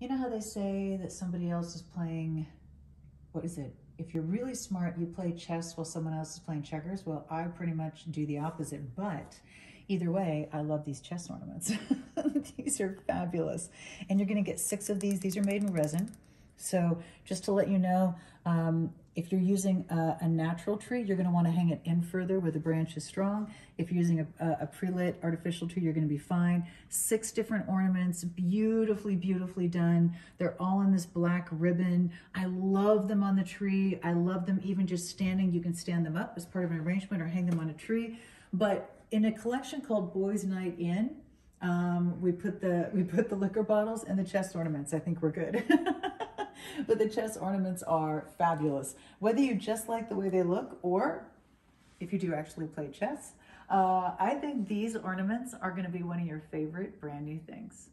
You know how they say that somebody else is playing, what is it? If you're really smart, you play chess while someone else is playing checkers. Well, I pretty much do the opposite, but either way, I love these chess ornaments. these are fabulous. And you're gonna get six of these. These are made in resin. So just to let you know, um, if you're using a, a, natural tree, you're going to want to hang it in further where the branch is strong. If you're using a, a pre-lit artificial tree, you're going to be fine. Six different ornaments, beautifully, beautifully done. They're all in this black ribbon. I love them on the tree. I love them even just standing. You can stand them up as part of an arrangement or hang them on a tree. But in a collection called Boys Night In, um, we put the we put the liquor bottles and the chess ornaments. I think we're good. but the chess ornaments are fabulous. Whether you just like the way they look or if you do actually play chess, uh, I think these ornaments are going to be one of your favorite brand new things.